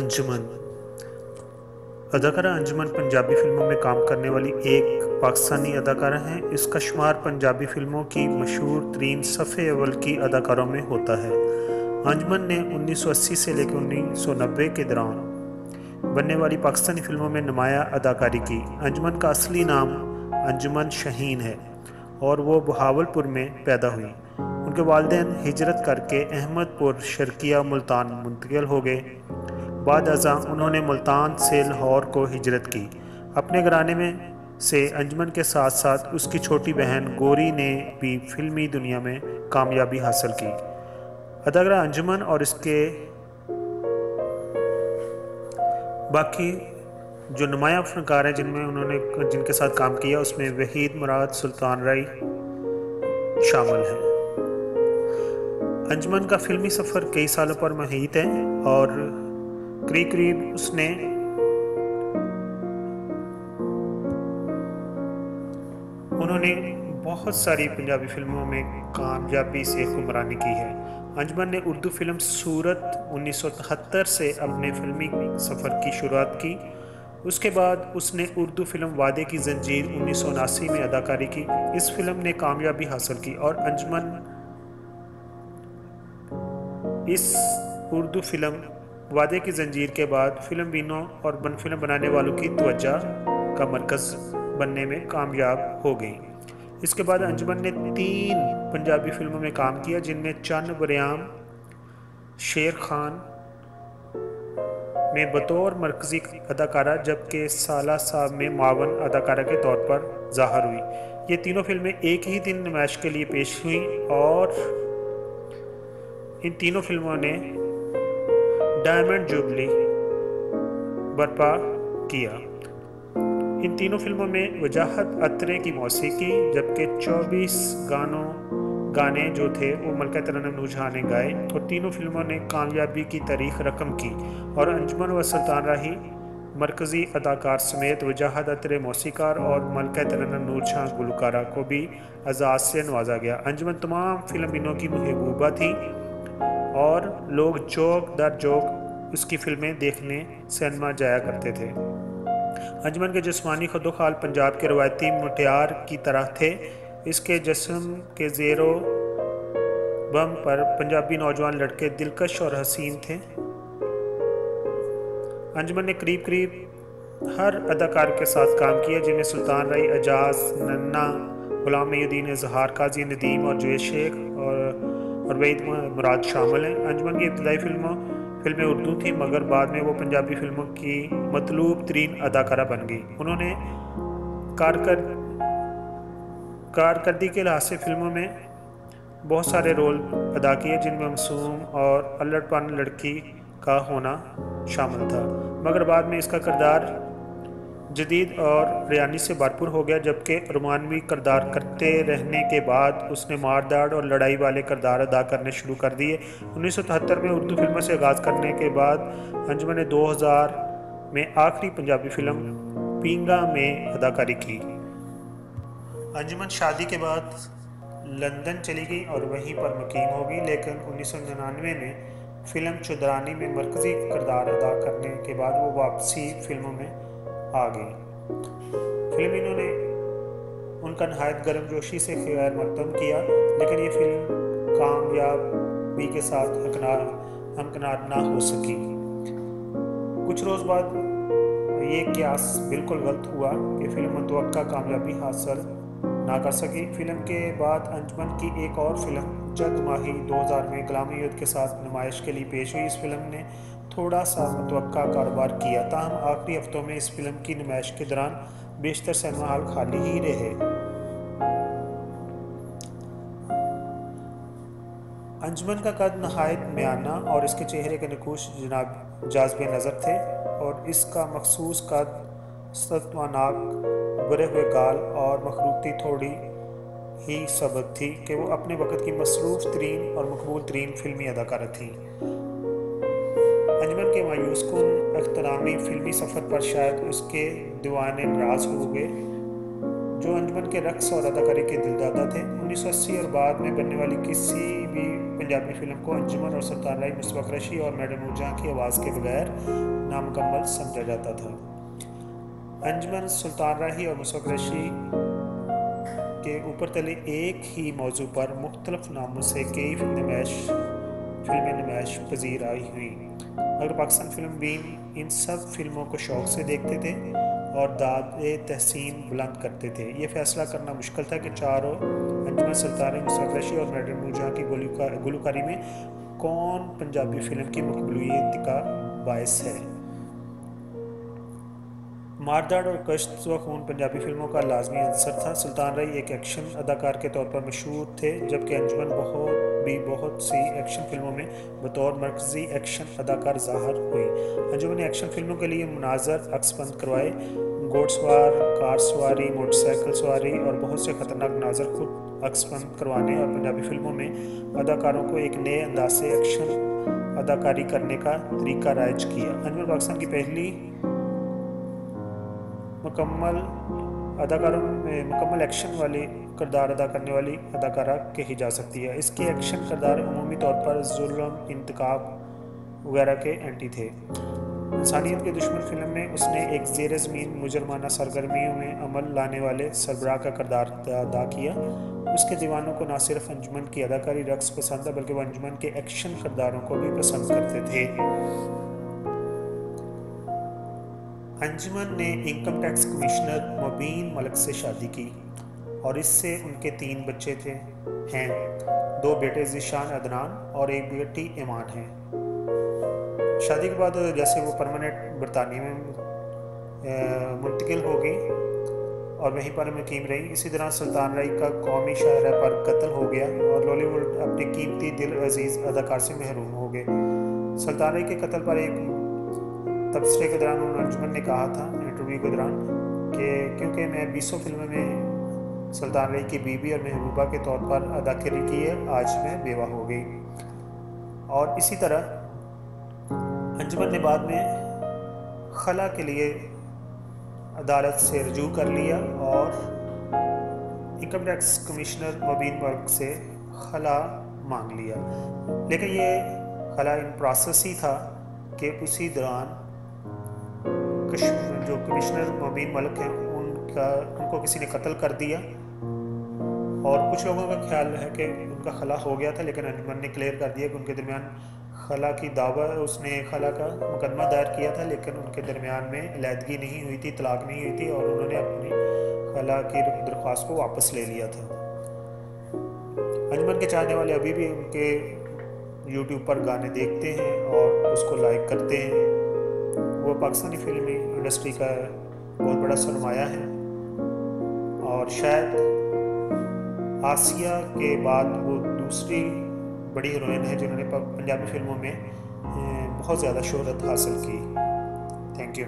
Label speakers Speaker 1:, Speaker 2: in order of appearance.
Speaker 1: انجمن۔ اداکارہ انجمن پنجابی فلموں میں کام کرنے والی ایک پاکستانی اداکارہ ہیں۔ اس کا شمار پنجابی فلموں کی مشہور ترین صفحے اول کی اداکاروں میں ہوتا ہے۔ انجمن نے انیس سو اسی سے لے کے انیس سو نبے کے دوران بننے والی پاکستانی فلموں میں نمایاں اداکاری کی۔ انجمن کا اصلی نام انجمن شہین ہے اور وہ بہاول پور میں پیدا ہوئی ان کے والدین ہجرت کر کے احمد پور شرکیہ ملتان منتقل ہو گئے۔ بعد ازاں انہوں نے ملتان سے لاہور کو ہجرت کی۔ اپنے گھرانے میں سے انجمن کے ساتھ ساتھ اس کی چھوٹی بہن گوری نے بھی فلمی دنیا میں کامیابی حاصل کی۔ اداکارہ انجمن اور اس کے باقی جو نمایاں فنکار ہیں جن میں انہوں نے جن کے ساتھ کام کیا، اس میں وحید مراد، سلطان رائی شامل ہیں۔ انجمن کا فلمی سفر کئی سالوں پر محیط ہے اور قریب قریب اس نے انہوں نے بہت ساری پنجابی فلموں میں کامیابی سے حکمرانی کی ہے۔ انجمن نے اردو فلم سورت انیس سو تہتر سے اپنے فلمی سفر کی شروعات کی۔ اس کے بعد اس نے اردو فلم وعدے کی زنجیر انیس سو اناسی میں اداکاری کی۔ اس فلم نے کامیابی حاصل کی اور انجمن اس اردو فلم وعدے کی زنجیر کے بعد فلم بینوں اور بن فلم بنانے والوں کی توجہ کا مرکز بننے میں کامیاب ہو گئی اس کے بعد انجمن نے تین پنجابی فلموں میں کام کیا، جن میں چند بریام شیر خان میں بطور مرکزی اداکارہ، جبکہ سالہ صاحب میں معاون اداکارہ کے طور پر ظاہر ہوئی یہ تینوں فلمیں ایک ہی دن نمائش کے لیے پیش ہوئیں اور ان تینوں فلموں نے ڈائمنڈ جوبلی برپا کیا۔ ان تینوں فلموں میں وجاہت اطرے کی موسیقی، جبکہ چوبیس گانوں، گانے جو تھے وہ ملکہ ترنم نوجہاں نے گائے۔ اور تینوں فلموں نے کامیابی کی تاریخ رقم کی۔ اور انجمن و سلطان راہی، مرکزی اداکار سمیت وجاہت اطرے موسیقار اور ملکہ ترنم نور جہاں گلوکارہ کو بھی اعزاز سے نوازا گیا۔ انجمن تمام فلم انوں کی محبوبہ تھی۔ اور لوگ جوک در جوک اس کی فلمیں دیکھنے سینما جایا کرتے تھے۔ انجمن کے جسمانی خد و خال پنجاب کے روایتی مٹیار کی طرح تھے۔ اس کے جسم کے زیر و بم پر پنجابی نوجوان لڑکے دلکش اور حسین تھے۔ انجمن نے قریب قریب ہر اداکار کے ساتھ کام کیا جن میں سلطان رائی اجاز، ننا، غلام الدین اظہار قاضی ندیم اور جوید شیخ اور اور وعید مراد شامل ہیں۔ انجمن کی ابتدائی فلموں فلمیں اردو تھیں، مگر بعد میں وہ پنجابی فلموں کی مطلوب ترین اداکارہ بن گئی انہوں نے کارکردگی کے لحاظ سے فلموں میں بہت سارے رول ادا کیے، جن میں معصوم اور الٹ پن لڑکی کا ہونا شامل تھا۔ مگر بعد میں اس کا کردار جدید اور ریانی سے بھرپور ہو گیا، جبکہ رومانوی کردار کرتے رہنے کے بعد اس نے مارداڑ اور لڑائی والے کردار ادا کرنے شروع کر دیے۔ انیس سو تہتر میں اردو فلموں سے آغاز کرنے کے بعد انجمن نے دو ہزار میں آخری پنجابی فلم پینگا میں اداکاری کی۔ انجمن شادی کے بعد لندن چلی گئی اور وہیں پر مقیم ہو گئی، لیکن انیس سو ننانوے میں فلم چودرانی میں مرکزی کردار ادا کرنے کے بعد وہ واپسی فلموں میں آ گئی فلم انہوں نے ان کا نہایت گرم جوشی سے خیر مقدم کیا، لیکن یہ فلم کامیابی کے ساتھ ہمکنار نہ ہو سکی۔ کچھ روز بعد یہ قیاس بالکل غلط ہوا کہ فلم متوقع کامیابی حاصل نہ کر سکی۔ فلم کے بعد انجمن کی ایک اور فلم، جگ ماہی دو ہزار میں کلامی یدھ کے ساتھ نمائش کے لیے پیش ہوئی۔ اس فلم نے تھوڑا سا مطلب متوقع کاروبار کیا۔ تاہم، آخری ہفتوں میں اس فلم کی نمائش کے دوران بیشتر سینما حال خالی ہی رہے۔ انجمن کا قد نہایت میانہ اور اس کے چہرے کے نکوش جناب جازب نظر تھے اور اس کا مخصوص قد ستواناک برے ہوئے گال اور مخلوقی تھوڑی ہی سبق تھی کہ وہ اپنے وقت کی مصروف ترین اور مقبول ترین فلمی اداکارہ تھی انجمن کے مایوس کن اخترامی فلمی سفر پر شاید اس کے دیوان ناراض ہو گئے۔ جو انجمن کے رقص اور اداکاری کے دلدادا تھے، انیس سو اسی اور بعد میں بننے والی کسی بھی پنجابی فلم کو انجمن اور سلطان رائی مصباح رشی اور میڈم نورجہاں کی آواز کے بغیر نامکمل سمجھا جاتا تھا۔ انجمن سلطان راہی اور مصباح رشی کے اوپر تلے ایک ہی موضوع پر مختلف ناموں سے کئی فلم نمائش، فلمیں نمائش پذیر آئی ہوئی اگر پاکستان فلم بین ان سب فلموں کو شوق سے دیکھتے تھے اور داد تحسین بلند کرتے تھے۔ یہ فیصلہ کرنا مشکل تھا کہ چاروں انجمن سلطان مستقرشی اور میڈر نورجہاں کی گلوکاری میں کون پنجابی فلم کی مقبولیت کا باعث ہے۔ مارداڑ اور کشت و خون پنجابی فلموں کا لازمی عنصر تھا۔ سلطان رائی ایک ایکشن اداکار کے طور پر مشہور تھے، جبکہ انجمن بہت بھی بہت سی ایکشن فلموں میں بطور مرکزی ایکشن اداکار ظاہر ہوئی۔ انجمن نے ایکشن فلموں کے لیے مناظر عکس بند کروائے۔ گھوڑ سوار کار سواری، موٹر سائیکل سواری اور بہت سے خطرناک مناظر خود عکس بند کروانے اور پنجابی فلموں میں اداکاروں کو ایک نئے انداز سے ایکشن اداکاری کرنے کا طریقہ رائج کیا۔ انجمن پاکستان کی پہلی مکمل اداکاروں میں مکمل ایکشن والی کردار ادا کرنے والی اداکارہ کہی جا سکتی ہے۔ اس کے ایکشن کردار عمومی طور پر ظلم انتخاب وغیرہ کے اینٹی تھے۔ انسانیت کے دشمن فلم میں اس نے ایک زیر زمین مجرمانہ سرگرمیوں میں عمل لانے والے سربراہ کا کردار ادا کیا۔ اس کے دیوانوں کو نہ صرف انجمن کی اداکاری رقص پسند ہے، بلکہ وہ انجمن کے ایکشن کرداروں کو بھی پسند کرتے تھے۔ انجمن نے income tax commissioner Mubeen Malik سے شادی کی اور اس سے ان کے تین بچے تھے، ہیں۔ دو بیٹے ذیشان عدنان اور ایک بیٹی ایمان ہیں۔ شادی کے بعد جیسے وہ پرماننٹ برطانیہ میں منتقل ہو گئی اور وہیں پر مقیم رہی اسی طرح سلطان رائی کا قومی شاعرہ پر قتل ہو گیا اور لولی ووڈ اپنی قیمتی دل عزیز اداکار سے محروم ہو گئے۔ سلطان رائی کے قتل پر ایک تبصرے کے دوران انہوں نے انجمن نے کہا تھا، انٹرویو کے دوران، کہ کیونکہ میں بیسوں فلموں میں سلطان رئی کی بیوی اور محبوبہ کے طور پر اداکاری کی ہے، آج میں بیوہ ہو گئی۔ اور اسی طرح انجمن نے بعد میں خلا کے لیے عدالت سے رجوع کر لیا اور income tax commissioner Mubeen work سے خلا مانگ لیا۔ لیکن یہ خلا ان پروسیس ہی تھا کہ اسی دوران جو کمشنر مبین ملک ہیں، ان کا ان کو کسی نے قتل کر دیا۔ اور کچھ لوگوں کا خیال ہے کہ ان کا خلا ہو گیا تھا، لیکن انجمن نے کلیئر کر دیا کہ ان کے درمیان خلا کی دعویٰ اس نے خلا کا مقدمہ دائر کیا تھا، لیکن ان کے درمیان میں علیحدگی نہیں ہوئی تھی، طلاق نہیں ہوئی تھی، اور انہوں نے اپنی خلا کی درخواست کو واپس لے لیا تھا۔ انجمن کے چاہنے والے ابھی بھی ان کے یوٹیوب پر گانے دیکھتے ہیں اور اس کو لائک کرتے ہیں۔ وہ پاکستانی فلمی انڈسٹری کا بہت بڑا سرمایہ ہے۔ اور شاید آسیہ کے بعد وہ دوسری بڑی ہیروئن ہے جنہوں نے پنجابی فلموں میں بہت زیادہ شہرت حاصل کی۔ Thank you